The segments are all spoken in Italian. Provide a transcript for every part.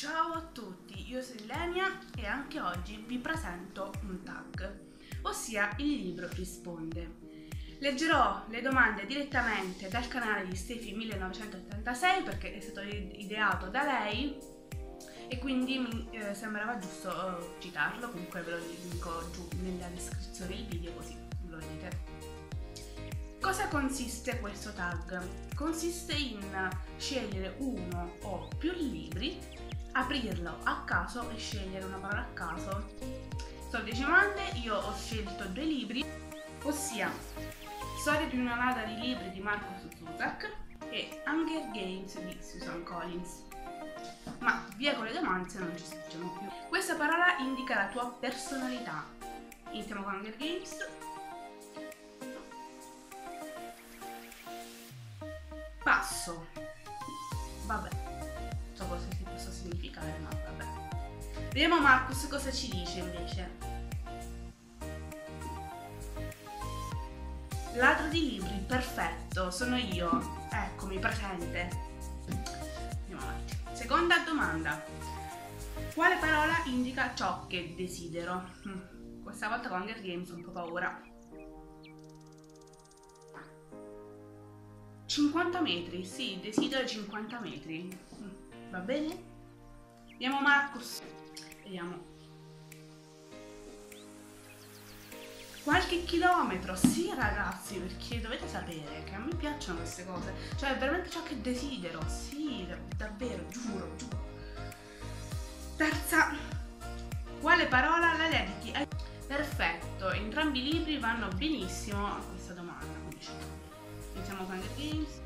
Ciao a tutti, io sono Ilenia e anche oggi vi presento un tag, ossia il libro risponde. Leggerò le domande direttamente dal canale di Stefi 1986 perché è stato ideato da lei e quindi mi eh, sembrava giusto uh, citarlo, comunque ve lo linko giù nella descrizione del video così lo vedete. Cosa consiste questo tag? Consiste in scegliere uno o più libri, aprirlo a caso e scegliere una parola a caso. Sono 10 domande, io ho scelto due libri, ossia Storia di una nada di libri di Marco Suzak e Hunger Games di Susan Collins. Ma via con le domande non ci spingiamo più. Questa parola indica la tua personalità. Iniziamo con Hunger Games. Passo. Vabbè. So cosa si possa significare, ma vabbè. Vediamo Marcus cosa ci dice invece. Ladro di libri, perfetto, sono io. Eccomi, presente. Andiamo avanti. Seconda domanda. Quale parola indica ciò che desidero? Hm, questa volta con Hunger Games ho un po' paura. 50 metri, sì, desidero 50 metri. Va bene? Vediamo Marcus. Vediamo. Qualche chilometro, sì ragazzi, perché dovete sapere che a me piacciono queste cose. Cioè, è veramente ciò che desidero, sì, davvero, giuro, giuro. Terza. Quale parola la dedichi? Perfetto, entrambi i libri vanno benissimo a questa domanda. Iniziamo con Hunger Games.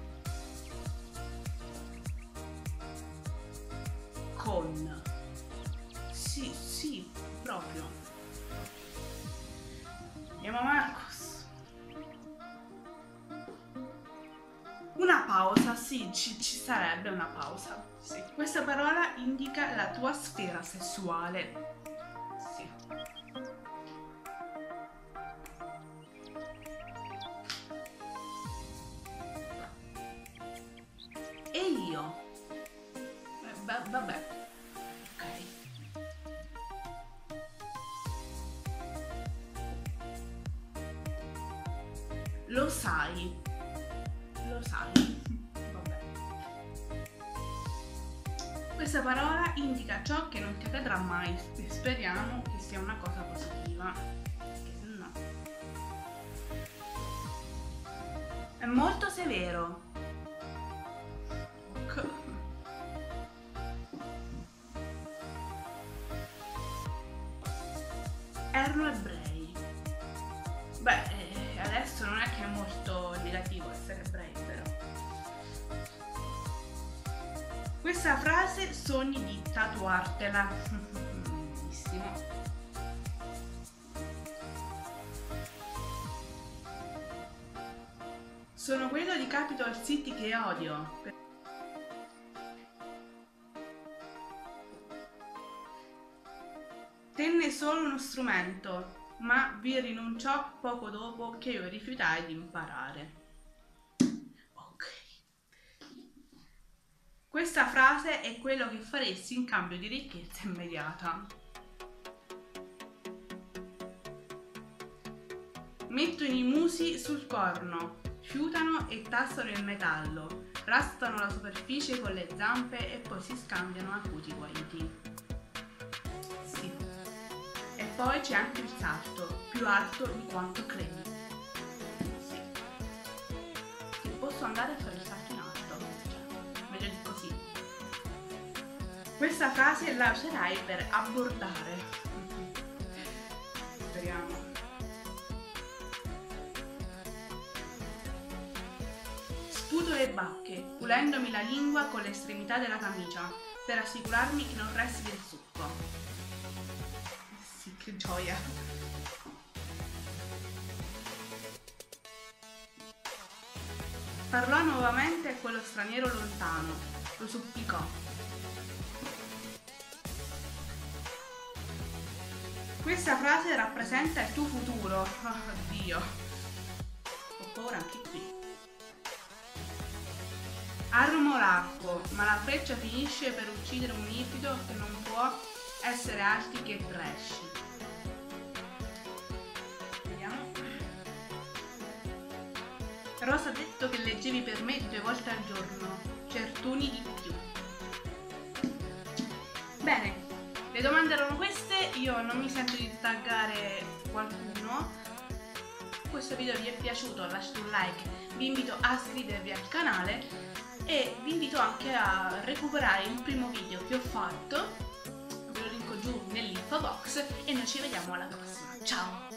Con. Sì, sì, proprio. Andiamo Marcos. Una pausa, sì, ci, ci sarebbe una pausa. Sì. Questa parola indica la tua sfera sessuale. Lo sai. Lo sai. Vabbè. Questa parola indica ciò che non ti accadrà mai. Speriamo che sia una cosa positiva. Perché se no. È molto severo. Erano ebrei. Negativo essere però. Questa frase sogni di tatuartela. Bellissimo. Sono quello di Capitol City che odio. Tenne solo uno strumento, ma vi rinunciò poco dopo che io rifiutai di imparare. Questa frase è quello che faresti in cambio di ricchezza immediata. Mettono i musi sul corno, fiutano e tastano il metallo, raspano la superficie con le zampe e poi si scambiano acuti guaiti. Sì. E poi c'è anche il salto, più alto di quanto credi. Sì. Sì, posso andare a fare il salto Questa frase la userai per abbordare. Speriamo. Sputo le bacche, pulendomi la lingua con l'estremità della camicia, per assicurarmi che non resti del succo. Sì, che gioia. Parlò nuovamente a quello straniero lontano, lo supplicò. Questa frase rappresenta il tuo futuro. Oh, Dio. Ho paura anche qui. Armoracco, ma la freccia finisce per uccidere un ibrido che non può essere altri che trash. Vediamo. Rosa ha detto che leggevi per me due volte al giorno, certuni di più. Bene, le domande erano queste, io non mi sento di taggare qualcuno. Questo video vi è piaciuto, lasciate un like, vi invito a iscrivervi al canale e vi invito anche a recuperare il primo video che ho fatto, ve lo linko giù nell'info box e noi ci vediamo alla prossima. Ciao!